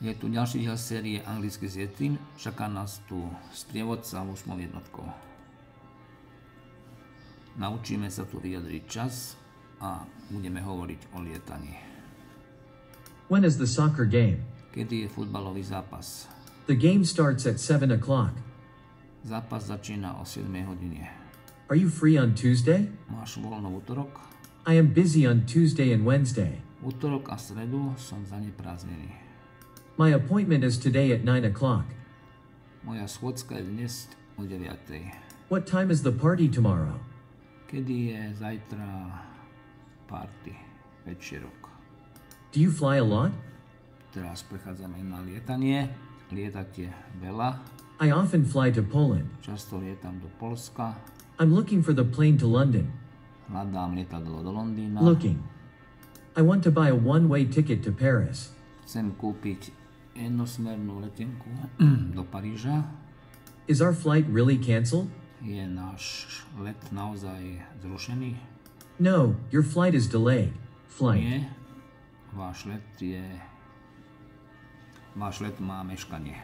Je tu ďalší diel série Anglicky s Yetim. Čaká nás tu sprievodca 8 jednotkou. Naučíme sa tu vyjadriť čas a budeme hovoriť o lietaní. When is the soccer game? Kedy je futbalový zápas? The game starts at 7 o'clock. Zápas začína o 7 hodine. Are you free on Tuesday? Máš voľno v útorok? I am busy on Tuesday and Wednesday. V útorok a stredu som zaneprázdnený. My appointment is today at 9 o'clock. Moja schôdzka je dnes o 9. What time is the party tomorrow? Kedy je zajtra party, večerok? Do you fly a lot? Teraz prechádzame na lietanie. Lietate veľa. I often fly to Poland. Často lietam do Polska. I'm looking for the plane to London. Hľadám lietadlo do Londýna. Looking. I want to buy a one way ticket to Paris. Chcem kúpiť jednosmernú letenku do Paríža. Is our flight really canceled? Je náš let naozaj zrušený? No, your flight is delayed. Flight. Nie. Váš let je... Váš let má meškanie.